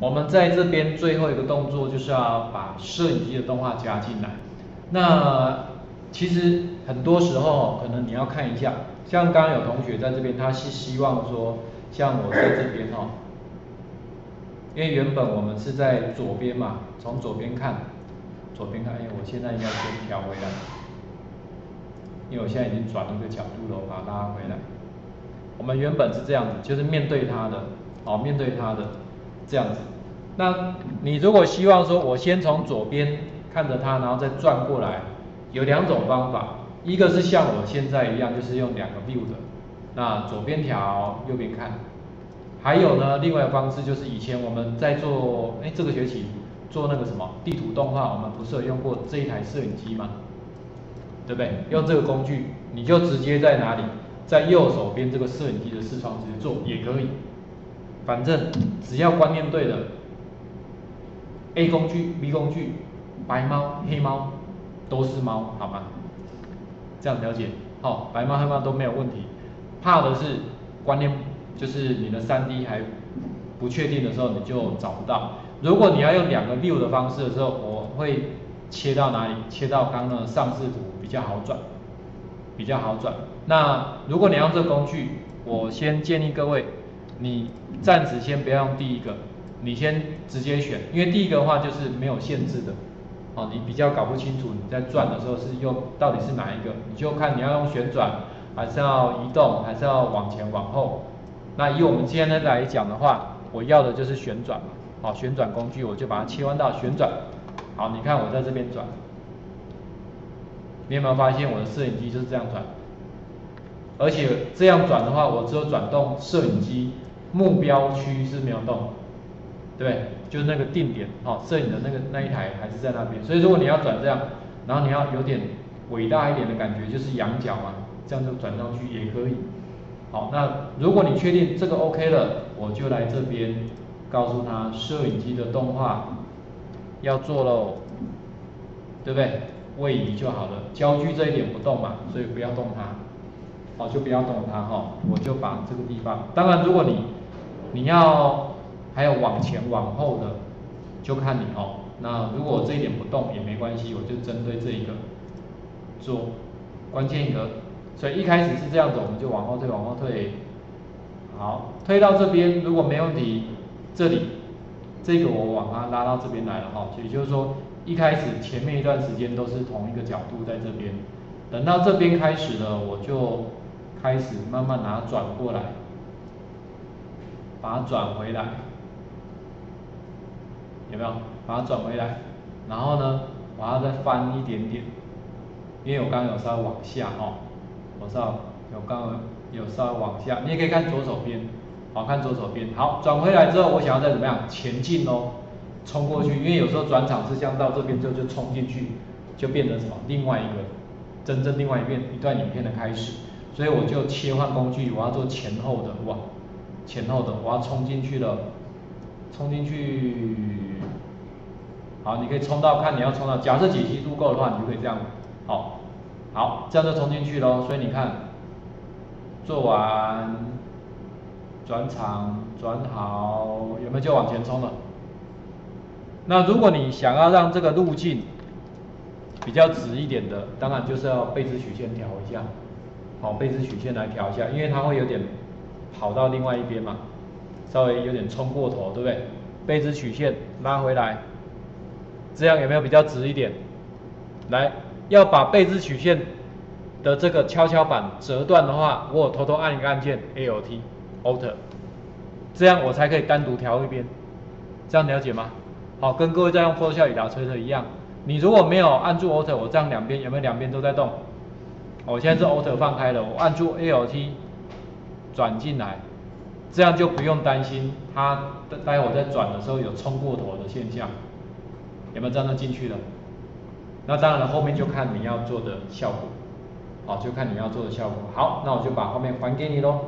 我们在这边最后一个动作就是要把摄影机的动画加进来。那其实很多时候可能你要看一下，像刚刚有同学在这边，他是希望说，像我在这边哈，因为原本我们是在左边嘛，从左边看，左边看，哎，我现在应该先调回来，因为我现在已经转一个角度了，我把它拉回来。我们原本是这样子，就是面对它的，哦，面对它的。这样子，那你如果希望说，我先从左边看着它，然后再转过来，有两种方法，一个是像我现在一样，就是用两个 view 的，那左边调，右边看，还有呢，另外方式就是以前我们在做，哎，这个学期做那个什么地图动画，我们不是有用过这一台摄影机吗？对不对？用这个工具，你就直接在哪里，在右手边这个摄影机的视窗直接做也可以。反正只要观念对了，A 工具、B 工具，白猫、黑猫都是猫，好吗？这样了解，好，白猫黑猫都没有问题。怕的是观念，就是你的三 D 还不确定的时候，你就找不到。如果你要用两个六的方式的时候，我会切到哪里？切到刚刚的上视图比较好转，比较好转。那如果你要这个工具，我先建议各位。你暂时先不要用第一个，你先直接选，因为第一个的话就是没有限制的，哦，你比较搞不清楚你在转的时候是用到底是哪一个，你就看你要用旋转，还是要移动，还是要往前往后。那以我们今天来讲的话，我要的就是旋转嘛，好，旋转工具我就把它切换到旋转。好，你看我在这边转，你有没有发现我的摄影机就是这样转？而且这样转的话，我只有转动摄影机。目标区是没有动，对不对？就是那个定点，哦，摄影的那个那一台还是在那边。所以如果你要转这样，然后你要有点伟大一点的感觉，就是仰角嘛，这样就转上去也可以。好，那如果你确定这个 OK 了，我就来这边告诉他摄影机的动画要做喽，对不对？位移就好了，焦距这一点不动嘛，所以不要动它，好，就不要动它哈。我就把这个地方，当然如果你你要还有往前往后的，就看你哦。那如果这一点不动也没关系，我就针对这一个做关键一个。所以一开始是这样子，我们就往后退，往后退。好，推到这边如果没问题，这里这个我往它拉到这边来了哈。也就是说，一开始前面一段时间都是同一个角度在这边，等到这边开始了，我就开始慢慢拿转过来。把它转回来，有没有？把它转回来，然后呢，把它再翻一点点，因为我刚刚有稍微往下哦，我稍微有刚刚有稍微往下，你也可以看左手边，好看左手边。好，转回来之后，我想要再怎么样前进哦，冲过去，因为有时候转场是像到这边之后就冲进去，就变成什么？另外一个真正另外一遍一段影片的开始，所以我就切换工具，我要做前后的哇。前后的，我要冲进去了，冲进去，好，你可以冲到看你要冲到，假设解析度够的话，你就可以这样，好，好，这样就冲进去喽。所以你看，做完，转场，转好，有没有就往前冲了？那如果你想要让这个路径比较直一点的，当然就是要背值曲线调一下，好，背值曲线来调一下，因为它会有点。跑到另外一边嘛，稍微有点冲过头，对不对？背值曲线拉回来，这样有没有比较直一点？来，要把背值曲线的这个跷跷板折断的话，我偷偷按一个按键 Alt Alt，这样我才可以单独调一边，这样了解吗？好，跟各位在用 Photoshop 里打吹的一样，你如果没有按住 Alt，我这样两边有没有两边都在动？我现在是 Alt 放开了，我按住 Alt。转进来，这样就不用担心它待会儿在转的时候有冲过头的现象，有没有这样进去了？那当然了，后面就看你要做的效果，好，就看你要做的效果。好，那我就把后面还给你喽。